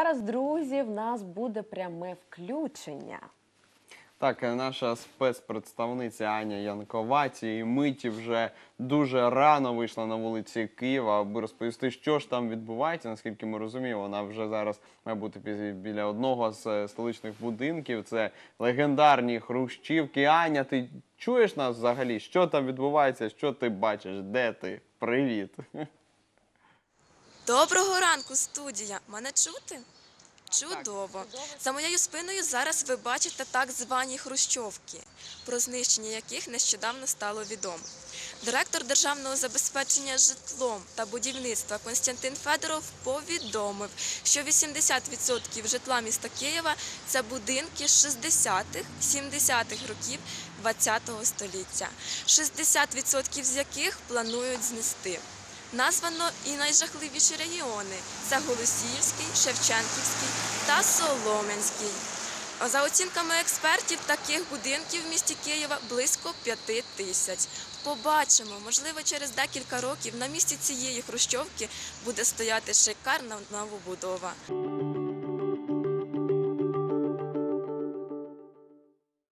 зараз, друзі, в нас буде пряме включення. Так, е, наша спецпредставниця Аня Янкова цієї миті вже дуже рано вийшла на вулиці Києва, аби розповісти, що ж там відбувається. Наскільки ми розуміємо, вона вже зараз має бути біля одного з е, столичних будинків. Це легендарні хрущівки. Аня, ти чуєш нас взагалі? Що там відбувається? Що ти бачиш? Де ти? Привіт. Доброго ранку, студія. Мене чути? Чудово. За моєю спиною зараз ви бачите так звані хрущовки, про знищення яких нещодавно стало відомо. Директор державного забезпечення житлом та будівництва Константин Федоров повідомив, що 80% житла міста Києва це будинки 60-х, 70-х років ХХ століття, 60% з яких планують знести. Названо і найжахливіші регіони це Голосіївський, Шевченківський та Соломенський. За оцінками експертів, таких будинків в місті Києва близько п'яти тисяч. Побачимо, можливо, через декілька років на місці цієї хрущовки буде стояти шикарна новобудова.